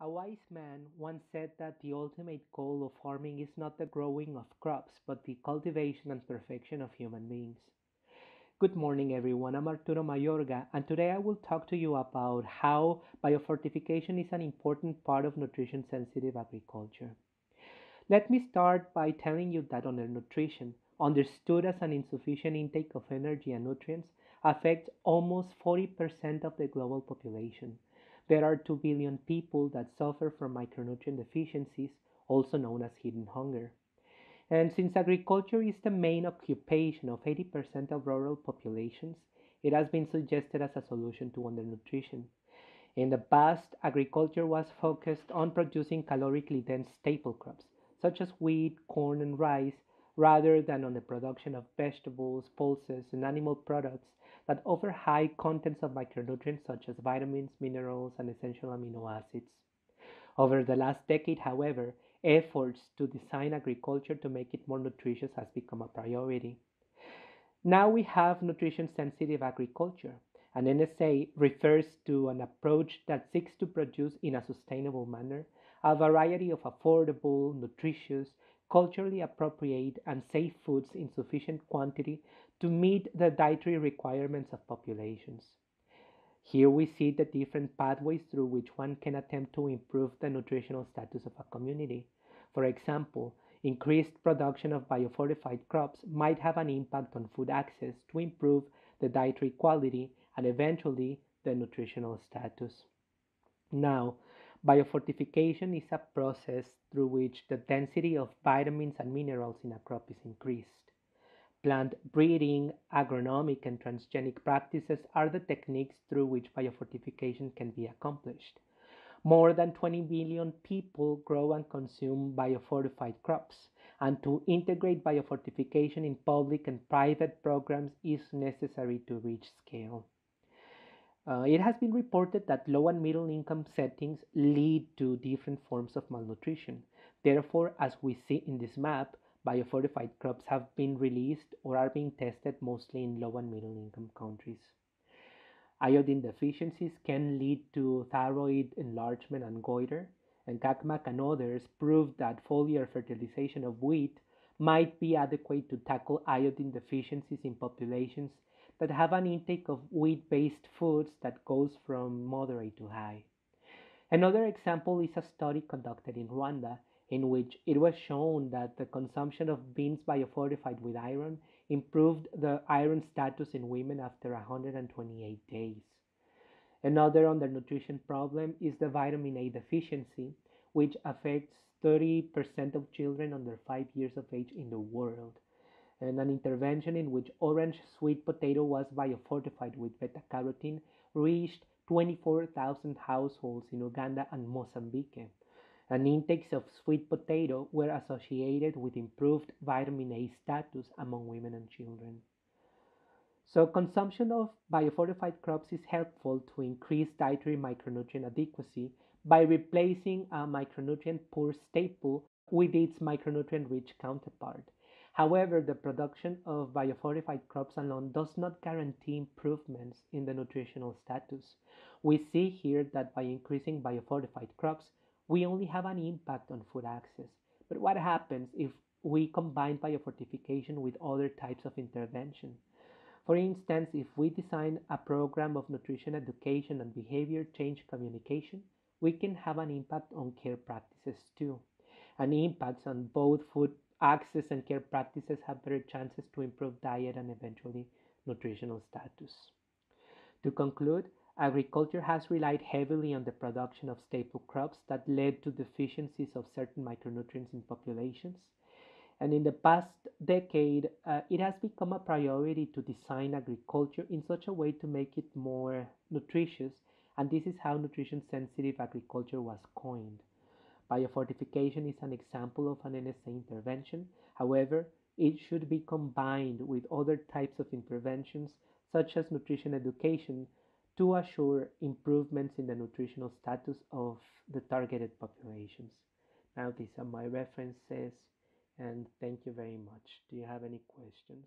A wise man once said that the ultimate goal of farming is not the growing of crops, but the cultivation and perfection of human beings. Good morning, everyone. I'm Arturo Mayorga, and today I will talk to you about how biofortification is an important part of nutrition sensitive agriculture. Let me start by telling you that undernutrition, understood as an insufficient intake of energy and nutrients, affects almost 40% of the global population. There are 2 billion people that suffer from micronutrient deficiencies, also known as hidden hunger. And since agriculture is the main occupation of 80% of rural populations, it has been suggested as a solution to undernutrition. In the past, agriculture was focused on producing calorically dense staple crops, such as wheat, corn, and rice, rather than on the production of vegetables, pulses, and animal products that offer high contents of micronutrients such as vitamins, minerals, and essential amino acids. Over the last decade, however, efforts to design agriculture to make it more nutritious has become a priority. Now we have nutrition sensitive agriculture. An NSA refers to an approach that seeks to produce in a sustainable manner a variety of affordable, nutritious, culturally appropriate, and safe foods in sufficient quantity to meet the dietary requirements of populations. Here we see the different pathways through which one can attempt to improve the nutritional status of a community. For example, increased production of biofortified crops might have an impact on food access to improve the dietary quality and eventually the nutritional status. Now, biofortification is a process through which the density of vitamins and minerals in a crop is increased. Plant breeding, agronomic, and transgenic practices are the techniques through which biofortification can be accomplished. More than 20 million people grow and consume biofortified crops, and to integrate biofortification in public and private programs is necessary to reach scale. Uh, it has been reported that low and middle income settings lead to different forms of malnutrition. Therefore, as we see in this map, biofortified crops have been released or are being tested mostly in low and middle income countries. Iodine deficiencies can lead to thyroid enlargement and goiter, and Cakmak and others prove that foliar fertilization of wheat might be adequate to tackle iodine deficiencies in populations that have an intake of wheat based foods that goes from moderate to high. Another example is a study conducted in Rwanda in which it was shown that the consumption of beans biofortified with iron improved the iron status in women after 128 days. Another undernutrition problem is the vitamin A deficiency, which affects 30% of children under 5 years of age in the world and an intervention in which orange sweet potato was biofortified with beta carotene reached 24,000 households in Uganda and Mozambique. And intakes of sweet potato were associated with improved vitamin A status among women and children. So, consumption of biofortified crops is helpful to increase dietary micronutrient adequacy by replacing a micronutrient poor staple with its micronutrient rich counterpart. However, the production of biofortified crops alone does not guarantee improvements in the nutritional status. We see here that by increasing biofortified crops, we only have an impact on food access. But what happens if we combine biofortification with other types of intervention? For instance, if we design a program of nutrition education and behavior change communication, we can have an impact on care practices too, an impact on both food access and care practices have better chances to improve diet and eventually nutritional status. To conclude, agriculture has relied heavily on the production of staple crops that led to deficiencies of certain micronutrients in populations. And in the past decade, uh, it has become a priority to design agriculture in such a way to make it more nutritious. And this is how nutrition sensitive agriculture was coined. Biofortification is an example of an NSA intervention. However, it should be combined with other types of interventions, such as nutrition education, to assure improvements in the nutritional status of the targeted populations. Now, these are my references, and thank you very much. Do you have any questions?